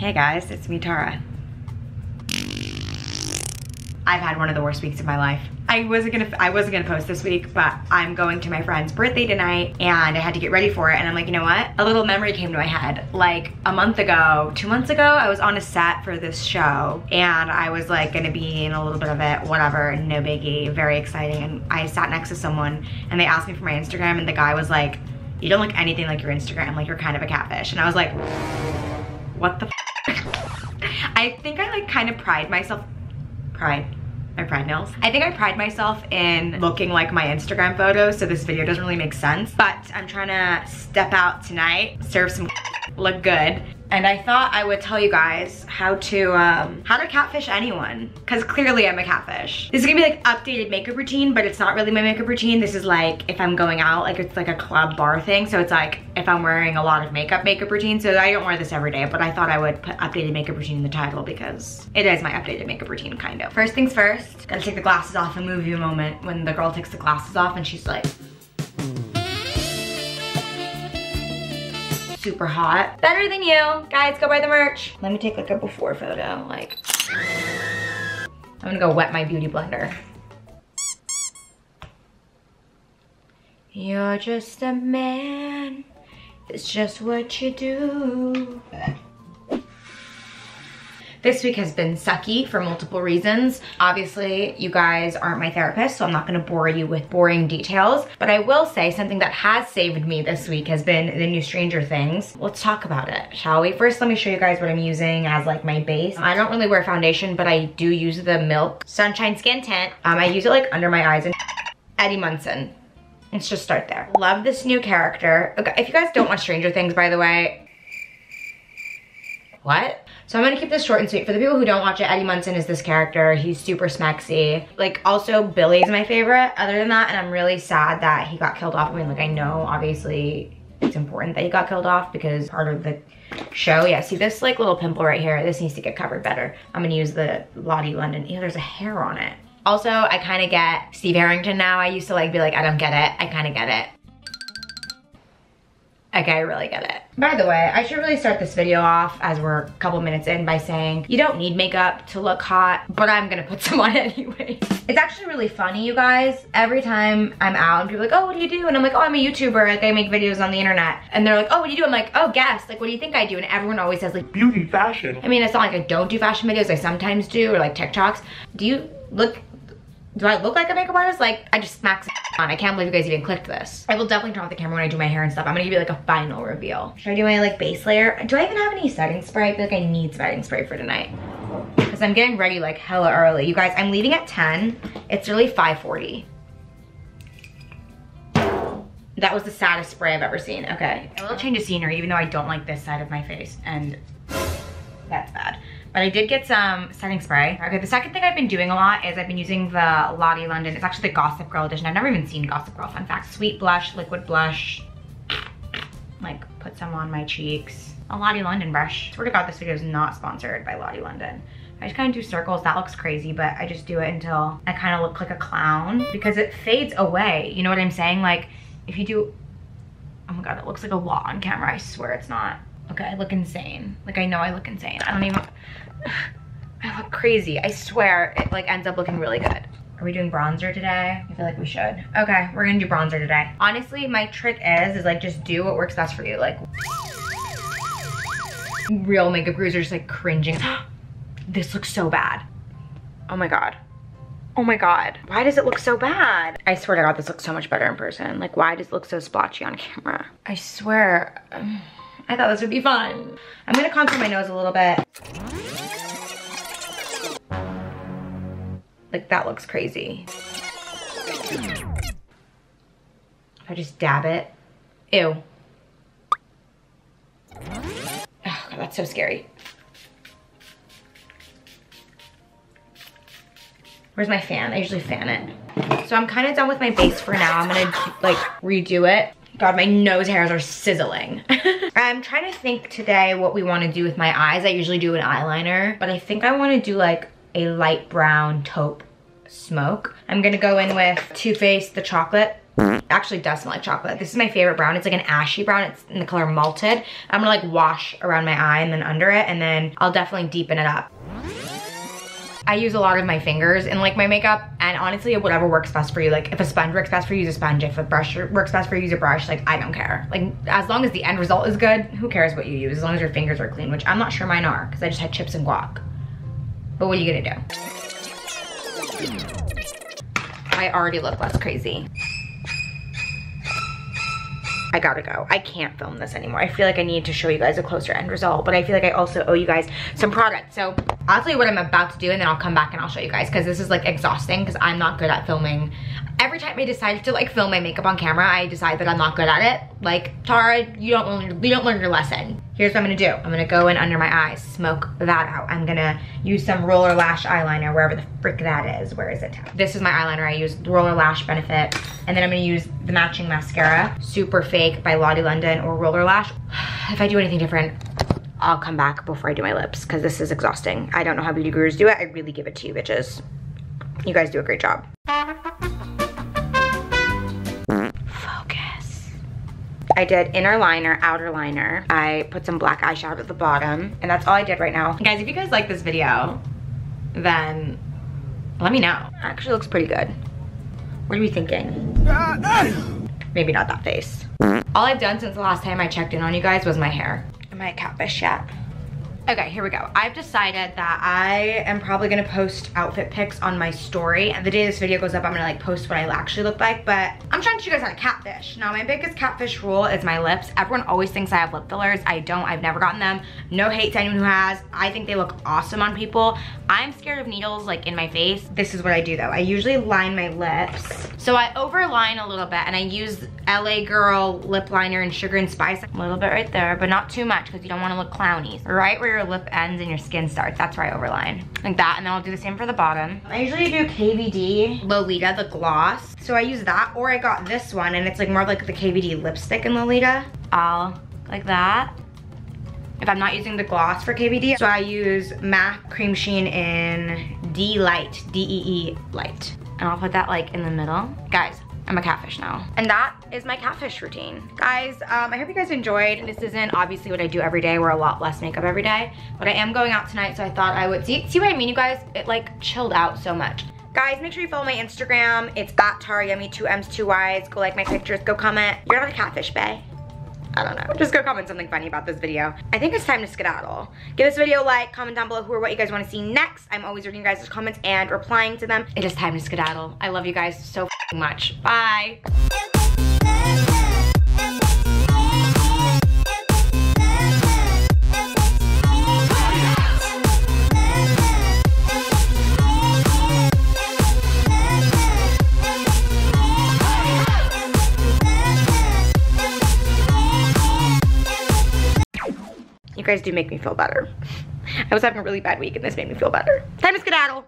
Hey guys, it's me Tara. I've had one of the worst weeks of my life. I wasn't gonna I wasn't gonna post this week, but I'm going to my friend's birthday tonight and I had to get ready for it and I'm like, you know what? A little memory came to my head. Like a month ago, two months ago, I was on a set for this show and I was like gonna be in a little bit of it, whatever, no biggie, very exciting. And I sat next to someone and they asked me for my Instagram and the guy was like, you don't look anything like your Instagram, like you're kind of a catfish. And I was like, what the I think I like kind of pride myself, pride, my pride nails. I think I pride myself in looking like my Instagram photos, so this video doesn't really make sense. But I'm trying to step out tonight, serve some look good. And I thought I would tell you guys how to um, how to catfish anyone. Cause clearly I'm a catfish. This is gonna be like updated makeup routine, but it's not really my makeup routine. This is like if I'm going out, like it's like a club bar thing. So it's like if I'm wearing a lot of makeup, makeup routine. So I don't wear this every day, but I thought I would put updated makeup routine in the title because it is my updated makeup routine kind of. First things first, gotta take the glasses off and movie moment when the girl takes the glasses off and she's like, super hot. Better than you. Guys, go buy the merch. Let me take like a before photo, like. I'm gonna go wet my beauty blender. You're just a man. It's just what you do. This week has been sucky for multiple reasons. Obviously, you guys aren't my therapist, so I'm not gonna bore you with boring details, but I will say something that has saved me this week has been the new Stranger Things. Let's talk about it, shall we? First, let me show you guys what I'm using as like my base. I don't really wear foundation, but I do use the Milk Sunshine Skin Tint. Um, I use it like under my eyes and Eddie Munson. Let's just start there. Love this new character. Okay, if you guys don't watch Stranger Things, by the way, what? So I'm gonna keep this short and sweet. For the people who don't watch it, Eddie Munson is this character. He's super smexy. Like also Billy's my favorite other than that. And I'm really sad that he got killed off. I mean, like I know obviously it's important that he got killed off because part of the show. Yeah, see this like little pimple right here. This needs to get covered better. I'm gonna use the Lottie London. Yeah, there's a hair on it. Also, I kind of get Steve Harrington now. I used to like be like, I don't get it. I kind of get it. Okay, I really get it. By the way, I should really start this video off as we're a couple minutes in by saying you don't need makeup to look hot, but I'm gonna put some on anyway. It's actually really funny, you guys. Every time I'm out and people are like, oh, what do you do? And I'm like, oh, I'm a YouTuber. Like, I make videos on the internet. And they're like, oh, what do you do? I'm like, oh, guess. Like, what do you think I do? And everyone always says, like, beauty, fashion. I mean, it's not like I don't do fashion videos. I sometimes do, or like TikToks. Do you look do I look like a makeup artist? Like, I just smacked on. I can't believe you guys even clicked this. I will definitely turn off the camera when I do my hair and stuff. I'm gonna give you like a final reveal. Should I do my like base layer? Do I even have any setting spray? I feel like I need setting spray for tonight. Because I'm getting ready like hella early. You guys, I'm leaving at 10. It's really 5.40. That was the saddest spray I've ever seen. Okay, a little change of scenery, even though I don't like this side of my face. And. But I did get some setting spray. Okay, the second thing I've been doing a lot is I've been using the Lottie London. It's actually the Gossip Girl edition. I've never even seen Gossip Girl, fun fact. Sweet blush, liquid blush. Like, put some on my cheeks. A Lottie London brush. Swear to God, this video is not sponsored by Lottie London. I just kind of do circles. That looks crazy, but I just do it until I kind of look like a clown because it fades away. You know what I'm saying? Like, if you do, oh my God, it looks like a lot on camera. I swear it's not. Okay, I look insane. Like, I know I look insane. I don't even, I look crazy. I swear it like ends up looking really good. Are we doing bronzer today? I feel like we should. Okay, we're gonna do bronzer today. Honestly, my trick is, is like just do what works best for you. Like, real makeup gurus are just like cringing. this looks so bad. Oh my God. Oh my God. Why does it look so bad? I swear to God, this looks so much better in person. Like, why does it look so splotchy on camera? I swear. I thought this would be fun. I'm gonna contour my nose a little bit. Like that looks crazy. If I just dab it. Ew. Oh, God, that's so scary. Where's my fan? I usually fan it. So I'm kind of done with my base for now. I'm gonna like redo it. God, my nose hairs are sizzling. I'm trying to think today what we want to do with my eyes. I usually do an eyeliner, but I think I want to do like a light brown taupe smoke. I'm gonna go in with Too Faced The Chocolate actually does smell like chocolate. This is my favorite brown. It's like an ashy brown. It's in the color malted. I'm gonna like wash around my eye and then under it and then I'll definitely deepen it up. I use a lot of my fingers in like my makeup and honestly whatever works best for you. Like if a sponge works best for you, use a sponge. If a brush works best for you, use a brush. Like I don't care. Like as long as the end result is good, who cares what you use as long as your fingers are clean, which I'm not sure mine are because I just had chips and guac. But what are you gonna do? I already look less crazy. I gotta go. I can't film this anymore. I feel like I need to show you guys a closer end result, but I feel like I also owe you guys some product. So I'll tell you what I'm about to do and then I'll come back and I'll show you guys because this is like exhausting because I'm not good at filming. Every time I decide to like film my makeup on camera, I decide that I'm not good at it. Like, Tara, you don't learn, you don't learn your lesson. Here's what I'm gonna do. I'm gonna go in under my eyes, smoke that out. I'm gonna use some roller lash eyeliner, wherever the frick that is. Where is it? This is my eyeliner. I use Roller Lash Benefit. And then I'm gonna use the matching mascara, Super Fake by Lottie London or Roller Lash. If I do anything different, I'll come back before I do my lips because this is exhausting. I don't know how beauty gurus do it. I really give it to you bitches. You guys do a great job. Focus. I did inner liner, outer liner. I put some black eyeshadow at the bottom and that's all I did right now. Guys, if you guys like this video, then let me know. Actually looks pretty good. What are we thinking? Ah, Maybe not that face. All I've done since the last time I checked in on you guys was my hair. A catfish yet? Okay, here we go. I've decided that I am probably gonna post outfit pics on my story. And the day this video goes up, I'm gonna like post what I actually look like, but I'm trying to show you guys how to catfish. Now, my biggest catfish rule is my lips. Everyone always thinks I have lip fillers. I don't, I've never gotten them. No hate to anyone who has. I think they look awesome on people. I'm scared of needles like in my face. This is what I do though. I usually line my lips. So I overline a little bit and I use LA Girl lip liner and Sugar and Spice. A little bit right there, but not too much because you don't wanna look clowny. Right where your lip ends and your skin starts. That's where I overline. Like that, and then I'll do the same for the bottom. I usually do KVD Lolita, the gloss. So I use that, or I got this one, and it's like more like the KVD lipstick in Lolita. I'll, like that. If I'm not using the gloss for KVD, so I use MAC Cream Sheen in D Light, D-E-E -E Light. And I'll put that like in the middle. Guys, I'm a catfish now. And that is my catfish routine. Guys, um, I hope you guys enjoyed. This isn't obviously what I do every day. Wear a lot less makeup every day. But I am going out tonight, so I thought I would. See, see what I mean, you guys? It like chilled out so much. Guys, make sure you follow my Instagram. It's at TaraYummy, two M's, two Y's. Go like my pictures, go comment. You're not a catfish, bae. I don't know. Just go comment something funny about this video. I think it's time to skedaddle. Give this video a like, comment down below who or what you guys want to see next. I'm always reading your guys' comments and replying to them. It is time to skedaddle. I love you guys so much. Bye. Guys do make me feel better. I was having a really bad week and this made me feel better. Time to skedaddle.